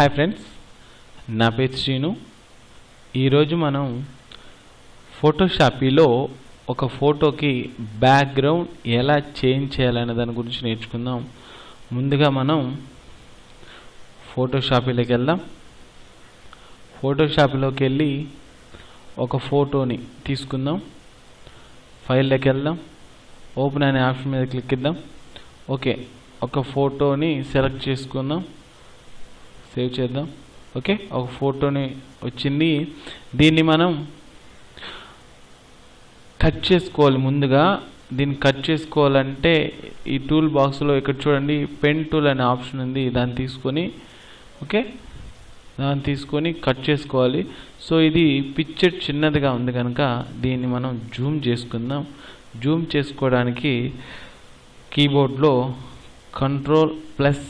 Hi friends నా పేరు శ్రీను. ఈరోజు మనం ఫోటోషాపీలో ఒక ఫోటోకి బ్యాక్గ్రౌండ్ ఎలా చేంజ్ చేయాలనే దాని గురించి నేర్చుకుందాం. ముందుగా మనం ఫోటోషాపీలోకి వెళ్దాం. ఫోటోషాపీలోకి వెళ్ళి ఒక ఫోటోని తీసుకుందాం. ఫైల్లోకి వెళ్దాం. ఓపెన్ అనే ఆప్షన్ మీద క్లిక్ ఇద్దాం ఓకే ఒక ఫోటోని సెలెక్ట్ చేసుకుందాం. సేవ్ చేద్దాం. ఓకే? ఒక ఫోటోని వచ్చింది. దీన్ని మనం కట్ చేసుకోవాలి ముందుగా. దీన్ని కట్ చేసుకోవాలంటే ఈ టూల్ బాక్స్లో ఇక్కడ చూడండి పెన్ టూల్ అనే ఆప్షన్ ఉంది దాన్ని తీసుకొని ఓకే? దాన్ని తీసుకొని కట్ చేసుకోవాలి. సో ఇది పిక్చర్ చిన్నదిగా ఉంది కనుక దీన్ని మనం జూమ్ చేసుకుందాం. జూమ్ చేసుకోవడానికి కీబోర్డ్లో కంట్రోల్ ప్లస్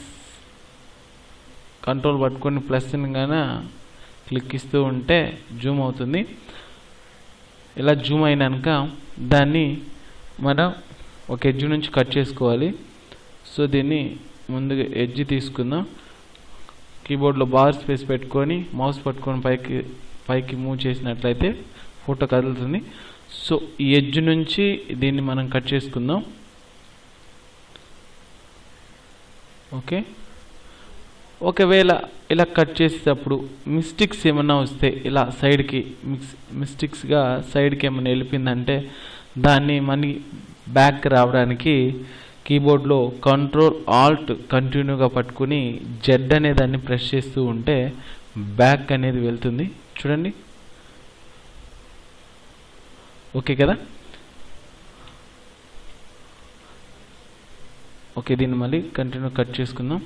కంట్రోల్ పట్టుకొని ప్లస్ కానీ క్లిక్ ఇస్తూ ఉంటే జూమ్ అవుతుంది. ఇలా జూమ్ అయినాక దాన్ని మనం ఒక ఎడ్జ్ నుంచి కట్ చేసుకోవాలి. సో దీన్ని ముందుగా ఎడ్జ్ తీసుకుందాం. కీబోర్డ్లో బార్ స్పేస్ పెట్టుకొని మౌస్ పట్టుకొని పైకి పైకి మూవ్ చేసినట్లయితే ఫోటో కదులుతుంది. సో ఈ ఎడ్జ్ నుంచి దీన్ని మనం కట్ చేసుకుందాం. ఓకే ఒకవేళ ఇలా కట్ చేసేటప్పుడు మిస్టేక్స్ ఏమైనా వస్తే ఇలా సైడ్కి మిక్స్ మిస్టేక్స్గా సైడ్కి ఏమైనా వెళ్ళిపోయిందంటే దాన్ని మనీ బ్యాక్ రావడానికి కీబోర్డ్లో కంట్రోల్ ఆల్ట్ కంటిన్యూగా పట్టుకుని జెడ్ అనే దాన్ని ప్రెస్ చేస్తూ ఉంటే బ్యాక్ అనేది వెళ్తుంది. చూడండి. ఓకే కదా? ఓకే దీన్ని మళ్ళీ కంటిన్యూ కట్ చేసుకుందాం.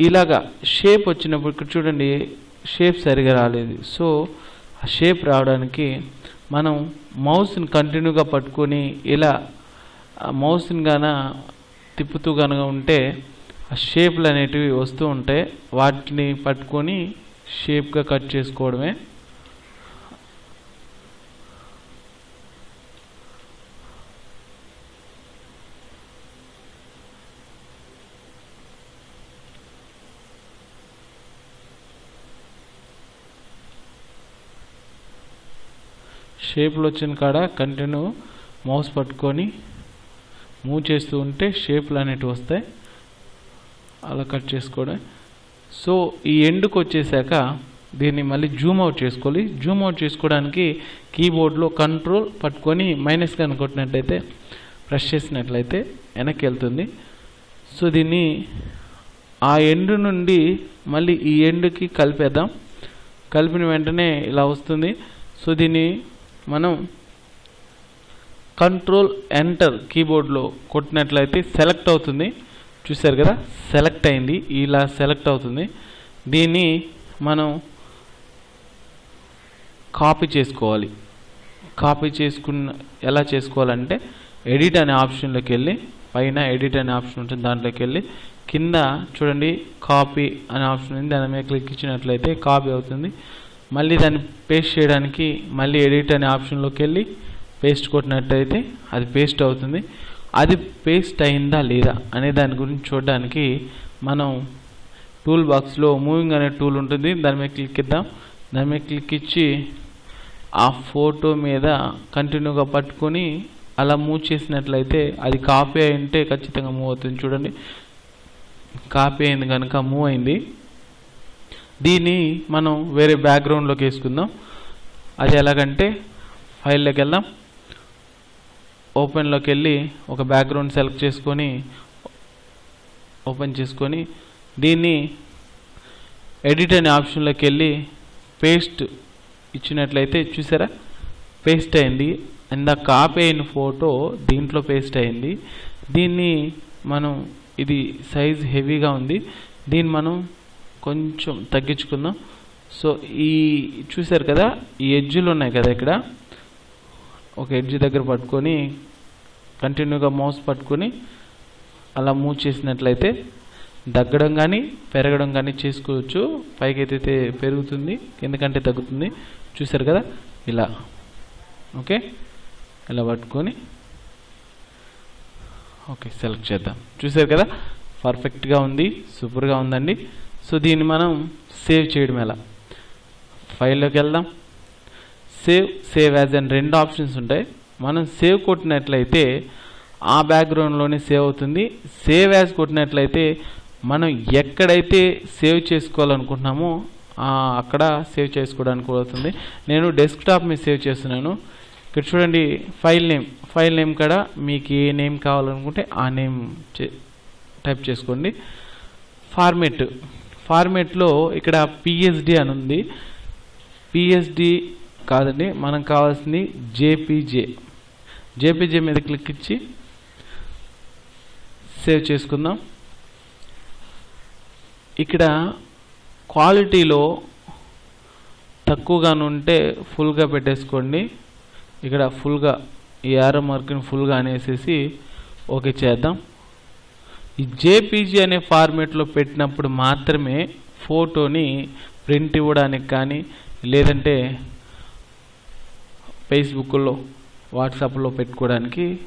ఇలాగా షేప్ వచ్చినప్పుడు ఇక్కడ చూడండి షేప్ సరిగా రాలేదు. సో ఆ షేప్ రావడానికి మనం మౌస్ని కంటిన్యూగా పట్టుకొని ఇలా ఆ మౌస్ని గాన తిప్పుతూ కనుక ఉంటే ఆ షేప్లు అనేటివి వస్తూ ఉంటాయి వాటిని పట్టుకొని షేప్గా కట్ చేసుకోవడమే షేప్లు వచ్చిన కాడ కంటిన్యూ మౌస్ పట్టుకొని మూవ్ చేస్తూ ఉంటే షేప్లు అనేటివి వస్తాయి. అలా కట్ చేసుకోవడం. సో ఈ ఎండ్కి వచ్చేసాక దీన్ని మళ్ళీ జూమ్ అవుట్ చేసుకోవాలి. జూమ్ అవుట్ చేసుకోవడానికి కీబోర్డ్లో కంట్రోల్ పట్టుకొని మైనస్ కానీ కొట్టినట్లయితే ప్రెస్ చేసినట్లయితే వెనక్కి వెళ్తుంది. సో దీన్ని ఆ ఎండ్ నుండి మళ్ళీ ఈ ఎండ్కి కలిపేద్దాం. కలిపిన వెంటనే ఇలా వస్తుంది. సో దీన్ని మనం కంట్రోల్ ఎంటర్ కీబోర్డ్లో కొట్టినట్లయితే సెలెక్ట్ అవుతుంది. చూసారు కదా? సెలెక్ట్ అయింది. ఇలా సెలెక్ట్ అవుతుంది. దీన్ని మనం కాపీ చేసుకోవాలి. కాపీ చేసుకున్న ఎలా చేసుకోవాలంటే ఎడిట్ అనే ఆప్షన్లోకి వెళ్ళి పైన ఎడిట్ అనే ఆప్షన్ ఉంటుంది దాంట్లోకి వెళ్ళి కింద చూడండి కాపీ అనే ఆప్షన్ ఉంది దాని మీద క్లిక్ ఇచ్చినట్లయితే కాపీ అవుతుంది. మళ్ళీ దాన్ని పేస్ట్ చేయడానికి మళ్ళీ ఎడిట్ అనే ఆప్షన్లోకి వెళ్ళి పేస్ట్ కొట్టినట్టయితే అది పేస్ట్ అవుతుంది. అది పేస్ట్ అయిందా లేదా అనే దాని గురించి చూడడానికి మనం టూల్ బాక్స్లో మూవింగ్ అనే టూల్ ఉంటుంది. దాని మీద క్లిక్ ఇద్దాం దాని మీద క్లిక్ ఇచ్చి ఆ ఫోటో మీద కంటిన్యూగా పట్టుకొని అలా మూవ్ చేసినట్లయితే అది కాపీ అయింటే ఖచ్చితంగా మూవ్ అవుతుంది. చూడండి. కాపీ అయింది కనుక మూవ్ అయింది. దీన్ని మనం వేరే బ్యాక్గ్రౌండ్లోకి వేసుకుందాం. అది ఎలాగంటే ఫైల్లోకి వెళ్దాం. ఓపెన్లోకి వెళ్ళి ఒక బ్యాక్గ్రౌండ్ సెలెక్ట్ చేసుకొని ఓపెన్ చేసుకొని దీన్ని ఎడిట్ అనే ఆప్షన్లోకి వెళ్ళి పేస్ట్ ఇచ్చినట్లయితే చూసారా? పేస్ట్ అయింది. ఇందా కాపీ అయిన ఫోటో దీంట్లో పేస్ట్ అయింది. దీన్ని మనం ఇది సైజ్ హెవీగా ఉంది. దీన్ని మనం కొంచెం తగ్గించుకుందాం. సో ఈ చూసారు కదా ఈ ఎడ్జులు ఉన్నాయి కదా ఇక్కడ. ఒక ఎడ్జ్ దగ్గర పట్టుకొని కంటిన్యూగా మౌస్ పట్టుకొని అలా మూవ్ చేసినట్లయితే దగ్గడం కానీ పెరగడం కానీ చేసుకోవచ్చు. పైకి అయితే పెరుగుతుంది ఎందుకంటే తగ్గుతుంది. చూసారు కదా ఇలా. ఓకే? ఇలా పట్టుకొని. ఓకే సెలెక్ట్ చేద్దాం. చూసారు కదా పర్ఫెక్ట్గా ఉంది సూపర్గా ఉందండి. సో దీన్ని మనం సేవ్ చేయడం ఎలా? ఫైల్లోకి వెళ్దాం. సేవ్ సేవ్ యాజ్ అని రెండు ఆప్షన్స్ ఉంటాయి. మనం సేవ్ కొట్టినట్లయితే ఆ బ్యాక్గ్రౌండ్లోనే సేవ్ అవుతుంది. సేవ్ యాజ్ కొట్టినట్లయితే మనం ఎక్కడైతే సేవ్ చేసుకోవాలనుకుంటున్నామో అక్కడ సేవ్ చేసుకోవడానికి అవుతుంది. నేను డెస్క్టాప్ మీద సేవ్ చేస్తున్నాను. ఇక్కడ చూడండి ఫైల్ నేమ్. ఫైల్ నేమ్ కాడ మీకు ఏ నేమ్ కావాలనుకుంటే ఆ నేమ్ టైప్ చేసుకోండి. ఫార్మెట్. ఫార్మేట్లో ఇక్కడ పిఎస్డి అని ఉంది. పిఎస్డి కాదండి మనం కావాల్సింది J P G J P G మీద క్లిక్ ఇచ్చి సేవ్ చేసుకుందాం. ఇక్కడ క్వాలిటీలో తక్కువగానుంటే ఫుల్గా పెట్టేసుకోండి. ఇక్కడ ఫుల్గా ఈ ఆరో మార్క్ని ఫుల్గా అనేసేసి ఓకే చేద్దాం. ఈ జేపీజీ అనే ఫార్మేట్లో పెట్టినప్పుడు మాత్రమే ఫోటోని ప్రింట్ ఇవ్వడానికి కానీ లేదంటే ఫేస్బుక్లో వాట్సాప్లో పెట్టుకోవడానికి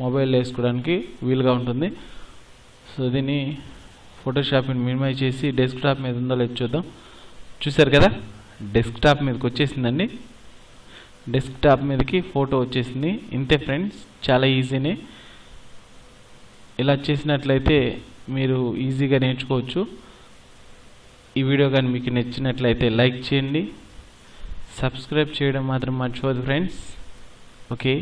మొబైల్ వేసుకోవడానికి వీలుగా ఉంటుంది. సో దీన్ని ఫోటోషాప్ని మినిమైజ్ చేసి డెస్క్టాప్ మీద ఉందో లేదు చూద్దాం. చూసారు కదా? డెస్క్టాప్ మీదకి వచ్చేసిందండి. డెస్క్టాప్ మీదకి ఫోటో వచ్చేసింది. ఇంతే ఫ్రెండ్స్ చాలా ఈజీనే. ఇలా చేసినట్లయితే మీరు ఈజీగా నేర్చుకోవచ్చు. ఈ వీడియో కానీ మీకు నచ్చినట్లయితే లైక్ చేయండి. సబ్స్క్రైబ్ చేయడం మాత్రం మర్చిపోదు ఫ్రెండ్స్. ఓకే.